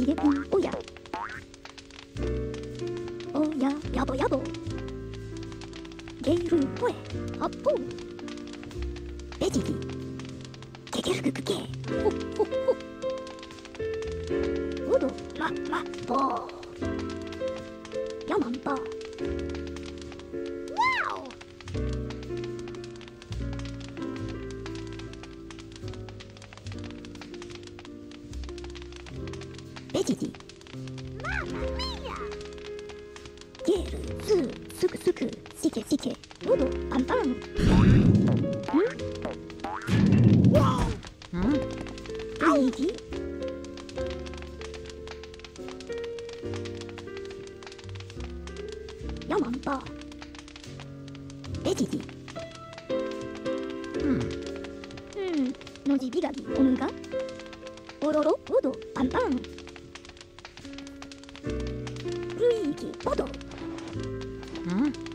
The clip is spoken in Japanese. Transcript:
おや。おややぼやぼ。ゲイルポエ発砲ベジリ。ケケルググゲほっほっほおど。ままぼヤマンバベジリゲールスースクスクシケシケのどパンパンうんベイジヤマンバベジリうんんのじビガビオムガオロロオドパンパンルイーギオド。うん。